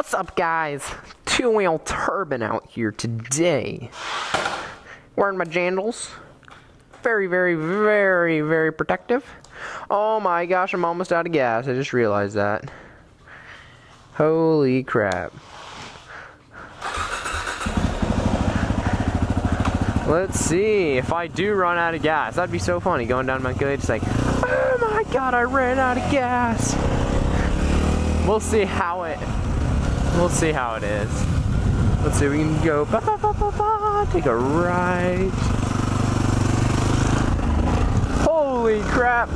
What's up, guys? Two Wheel Turban out here today. Wearing my jandals. Very, very, very, very protective. Oh my gosh, I'm almost out of gas. I just realized that. Holy crap. Let's see if I do run out of gas. That'd be so funny going down my good. It's like, oh my god, I ran out of gas. We'll see how it. We'll see how it is. Let's see. If we can go. Take a right. Holy crap!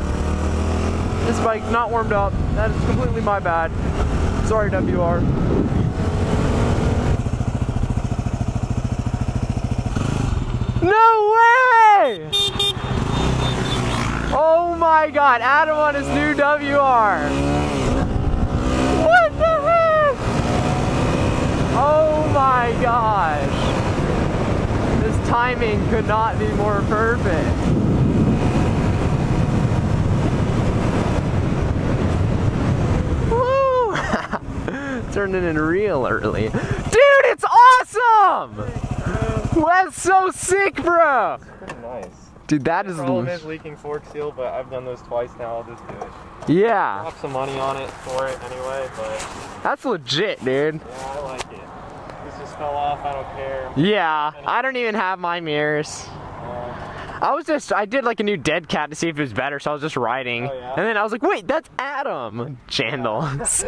This bike not warmed up. That is completely my bad. Sorry, WR. No way! Oh my god, Adam on his new WR. What the heck? Oh my gosh. This timing could not be more perfect. Woo! Turning in real early. Dude, it's awesome! That's so sick, bro! Pretty nice. Dude, that The is. problem is leaking fork seal, but I've done those twice now. I'll just do it. Yeah, Drop some money on it for it anyway, but that's legit, dude. yeah, I like it. This just fell off. I don't care. Yeah, I don't even have my mirrors. Uh, I was just, I did like a new dead cat to see if it was better, so I was just riding. Oh, yeah? And then I was like, wait, that's Adam! Jandals.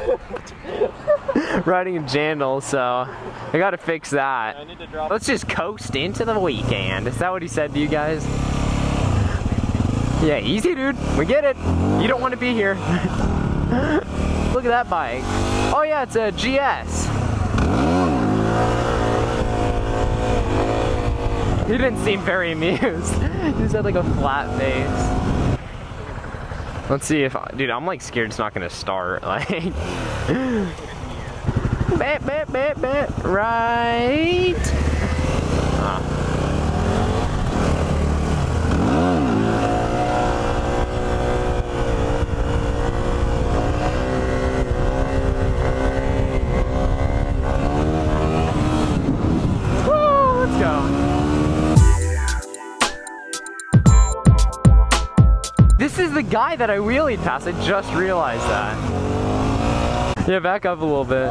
riding a Jandal, so I gotta fix that. need to drop. Let's just coast into the weekend. Is that what he said to you guys? Yeah, easy, dude. We get it. You don't want to be here. Look at that bike. Oh, yeah, it's a GS. He didn't seem very amused. he just had like a flat face. Let's see if, dude, I'm like scared it's not gonna start. Like, bat, bat, bat, bat, right. The guy that I wheelied past. I just realized that. Yeah, back up a little bit.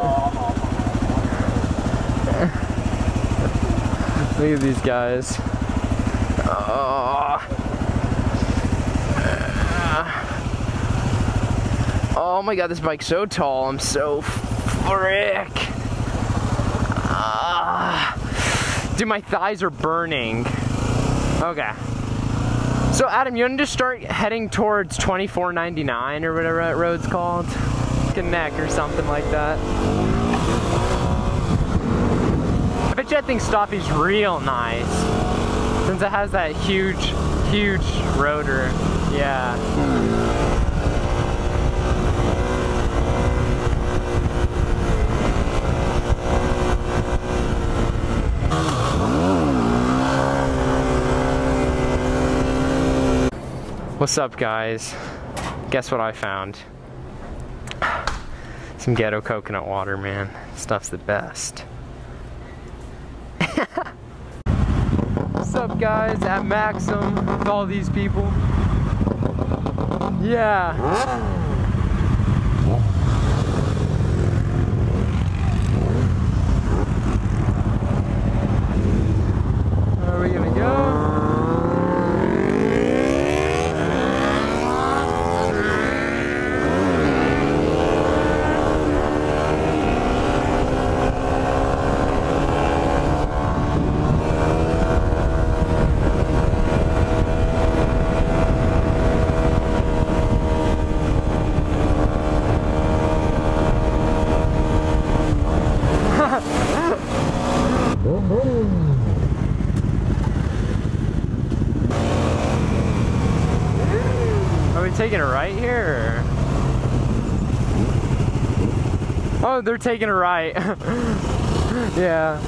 Look at these guys. Oh. Oh my god, this bike's so tall. I'm so frick. Ah. Dude, my thighs are burning. Okay. So Adam, you want to just start heading towards 2499 or whatever that road's called? Neck or something like that. I bet you that thing real nice. Since it has that huge, huge rotor. Yeah. Hmm. What's up, guys? Guess what I found? Some ghetto coconut water, man. Stuff's the best. What's up, guys? At Maxim with all these people. Yeah. Where are we gonna go? Are we taking a right here? Oh, they're taking a right. yeah.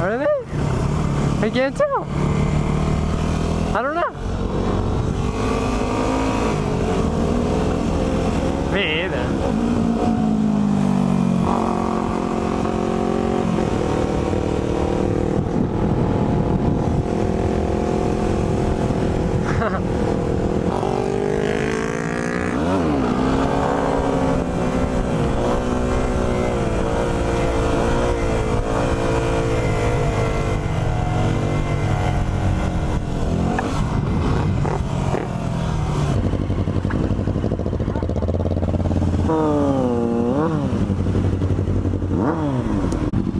Are they? I can't tell. I don't know. Me either.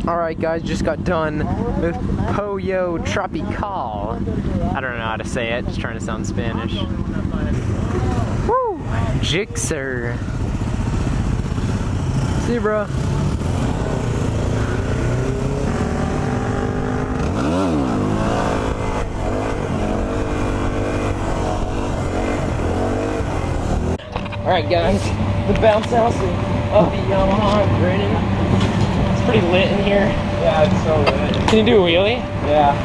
Alright guys, just got done with Pollo Tropical. I don't know how to say it, just trying to sound Spanish. Woo! Gixxer. Bro. Alright guys, the bounce house up at Yamaha in. It's pretty lit in here. Yeah, it's so lit. Can you do a wheelie? Yeah.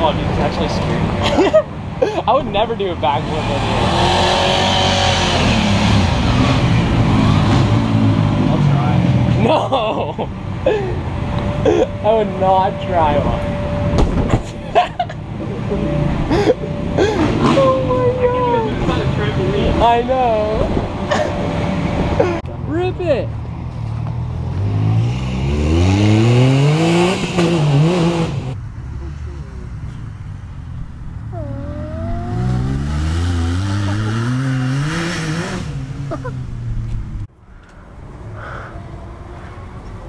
Oh, dude, it's actually scary. I would never do a backflip in here. I'll try. No! I would not try one. oh my god! I know. It.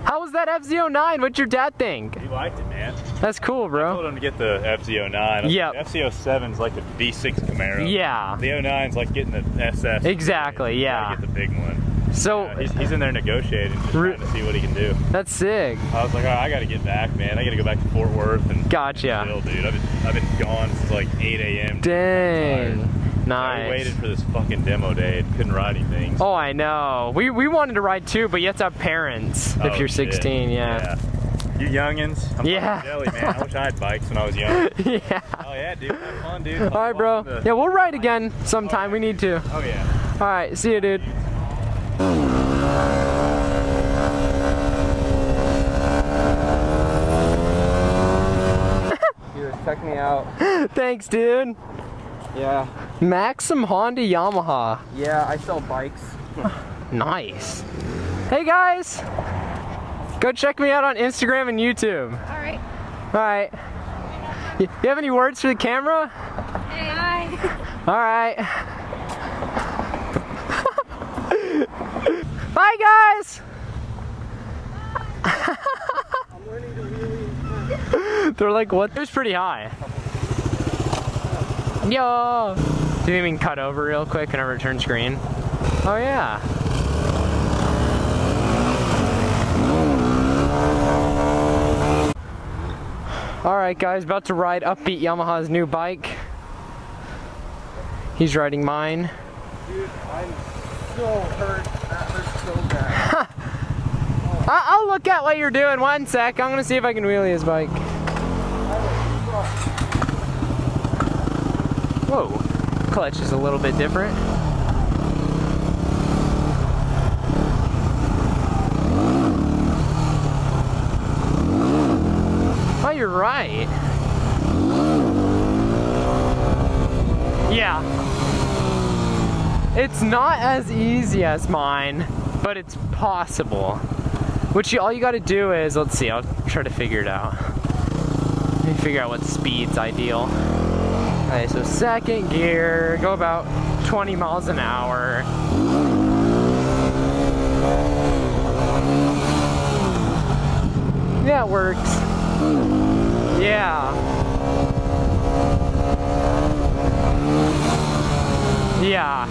How was that FZ09? What'd your dad think? He liked it, man. That's cool, I bro. told him to get the FZ09. Yep. FZ07's like the V6 Camaro. Yeah. The 09 is like getting the SS. Exactly, yeah. Get the big one. So Yeah, he's, he's in there negotiating, just trying to see what he can do. that's sick. I was like, oh, I gotta get back, man. I gotta go back to Fort Worth and Gotcha. chill, dude. I've been, I've been gone since like 8 a.m. Dang. I Nice. waited for this fucking demo day and couldn't ride anything. Oh, I know. We we wanted to ride too, but you have to have parents if Oh, you're 16. Yeah. You youngins. I'm Yeah. jelly, man. I wish I had bikes when I was young. Yeah. Oh yeah, dude. Have fun, dude. All right, bro. The- Yeah, we'll ride again sometime. Oh, we need to. Oh yeah. All right. See you, dude. Here, check me out. Thanks, dude. Yeah. Maxim Honda Yamaha. Yeah, I sell bikes. Nice. Hey guys. Go check me out on Instagram and YouTube. All right. All right. You you have any words for the camera? Hey, hi. All right. Bye, guys. They're like, what? It was pretty high. Yo. Do you can cut over real quick whenever it turns green? Oh, yeah. All right, guys, about to ride Upbeat Yamaha's new bike. He's riding mine. Dude, I'm so hurt. That hurts so bad. I'll look at what you're doing. One sec. I'm gonna see if I can wheelie his bike. Whoa. Clutch is a little bit different. Oh, you're right. Yeah. It's not as easy as mine, but it's possible. Which you, all you gotta do is, let's see, I'll try to figure it out. Let me figure out what speed's ideal. Okay, so second gear, go about 20 miles an hour. Yeah, it works. Yeah. Yeah.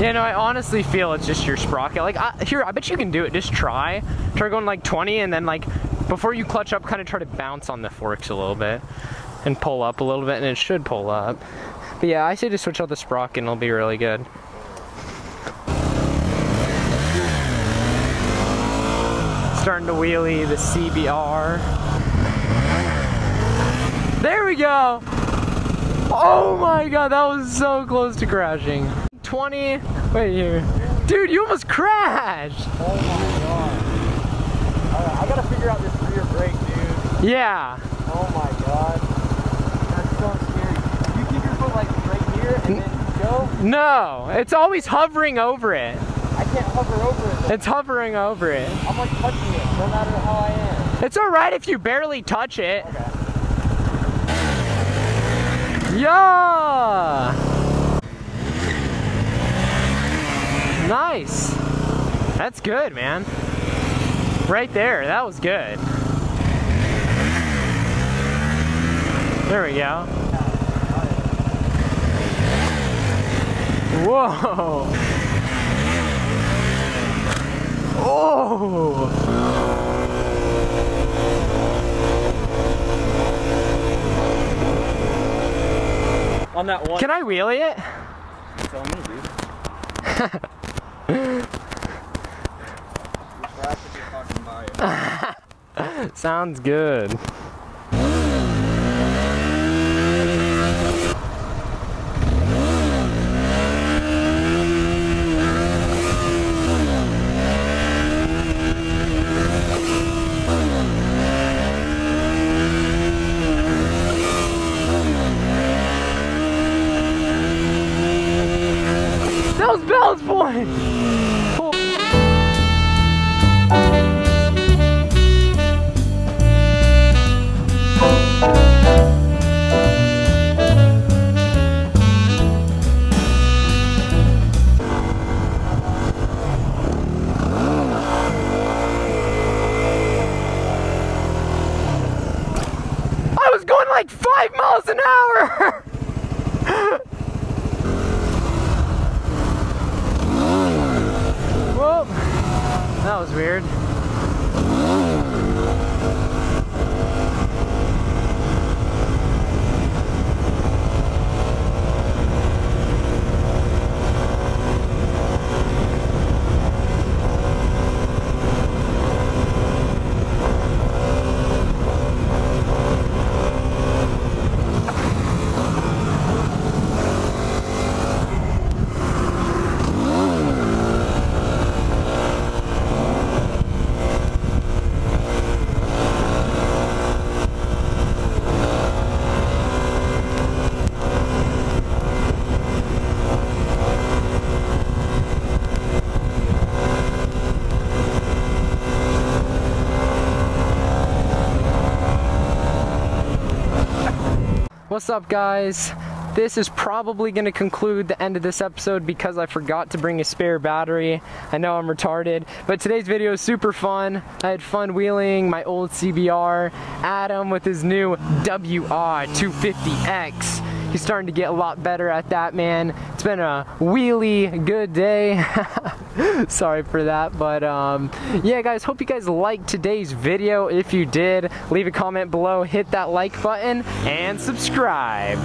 Yeah, no, I honestly feel it's just your sprocket. Like, I, here, I bet you can do it. Just try. Try going like 20 and then, like, before you clutch up, kind of try to bounce on the forks a little bit and pull up a little bit, and it should pull up. But yeah, I say to switch out the sprocket and it'll be really good. Starting to wheelie the CBR. There we go! Oh my god, that was so close to crashing. 20. Wait here. Dude, you almost crashed. Oh my god. Alright, I gotta figure out this rear brake, dude. Yeah. Oh my god. That's so scary. You keep your foot like right here and No, it's always hovering over it. I can't hover over it. though. It's hovering over it. I'm like touching it no matter how I am. It's alright if you barely touch it. Okay. Yeah! Nice. That's good, man. Right there, that was good. There we go. Whoa! Oh! On that one. Can I wheelie it? Tell me, dude. Sounds good. What's up, guys? This is probably going to conclude the end of this episode because I forgot to bring a spare battery. I know I'm retarded, but today's video is super fun. I had fun wheeling my old CBR. Adam with his new WR250X. He's starting to get a lot better at that, man. It's been a wheelie good day. Sorry for that, but um, yeah, guys, hope you guys liked today's video. If you did, leave a comment below, hit that like button, and subscribe.